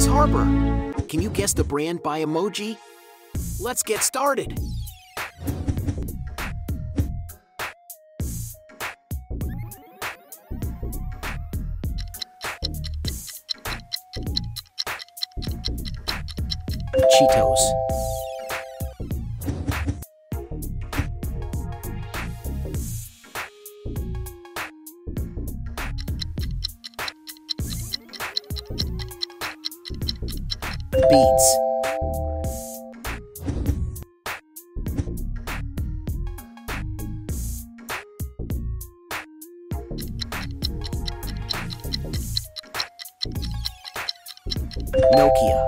is Harbor. Can you guess the brand by emoji? Let's get started. Cheetos. Beats. Nokia.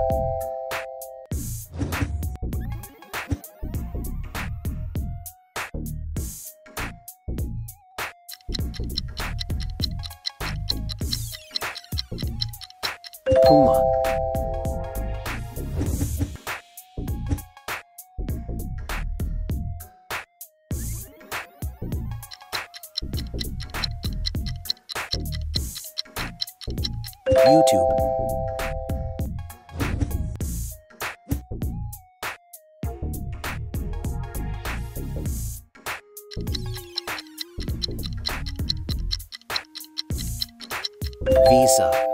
Puma. YouTube. Visa.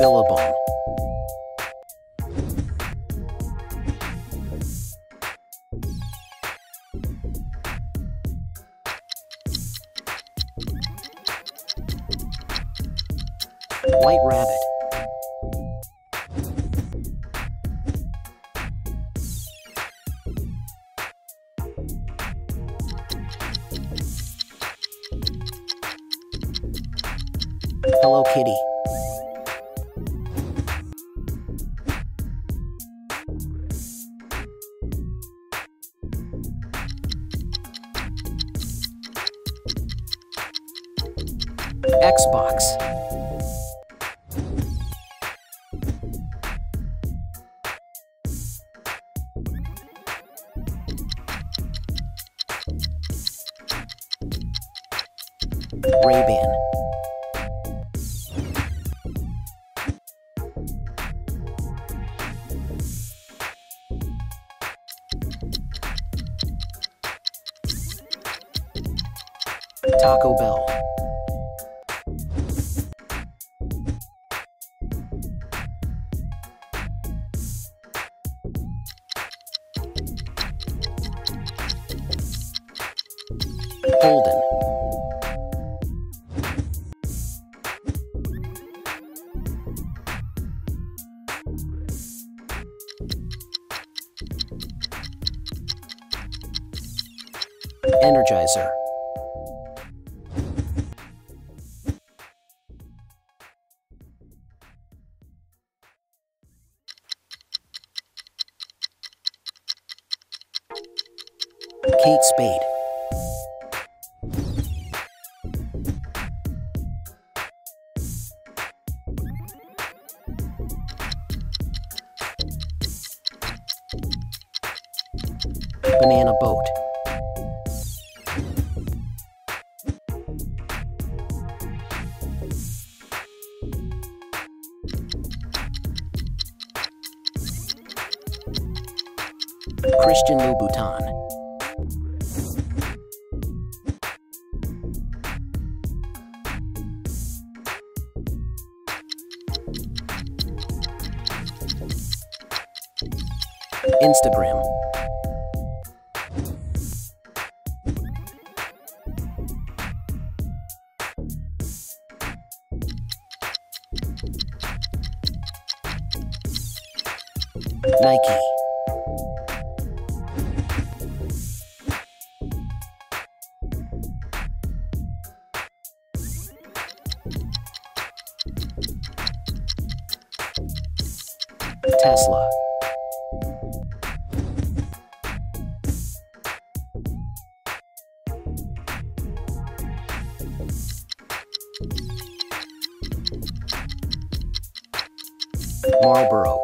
Billabong. White Rabbit. Hello Kitty. Xbox. Ray-Ban. Taco Bell. Holden. Energizer. Kate Spade. Christian Louboutin. Instagram. Nike. Tesla. Marlboro.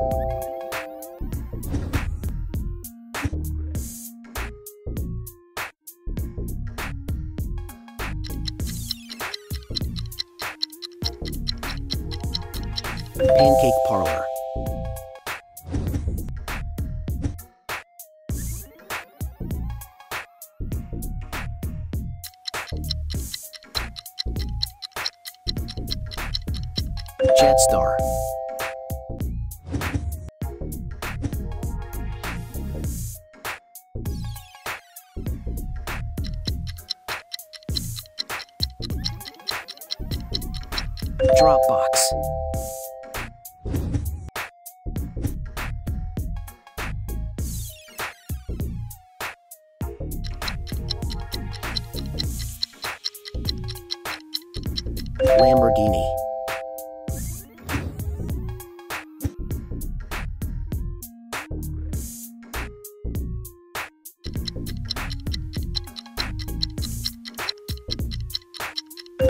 Pancake Parlor. Jetstar. Dropbox. Lamborghini.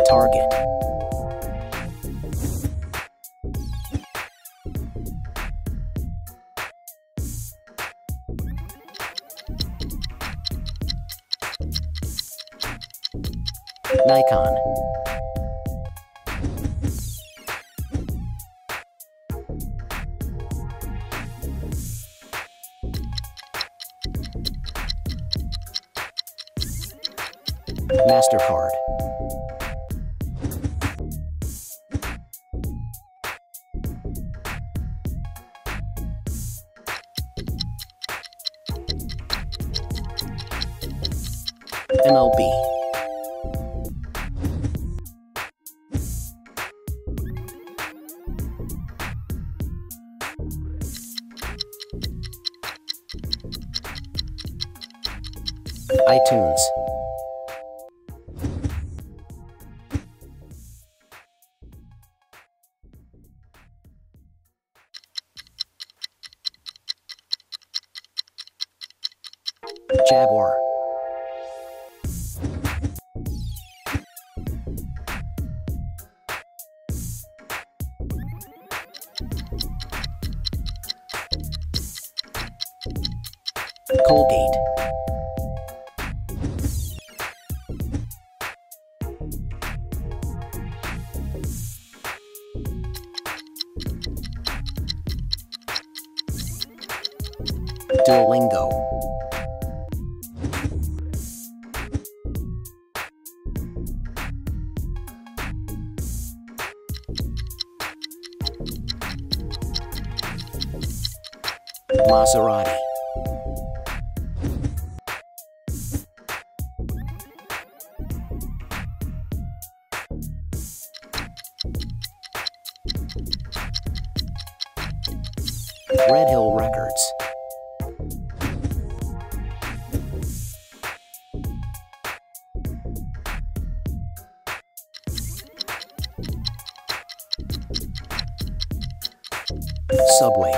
Target. Nikon. MasterCard. MLB. iTunes. Jaguar. Colgate. Duolingo. Maserati. Red Hill Records. Subway.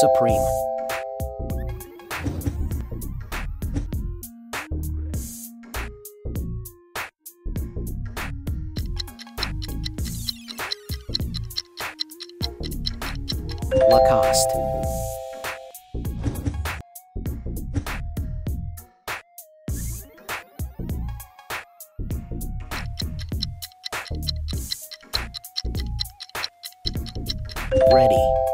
Supreme. Lacoste. Reddit.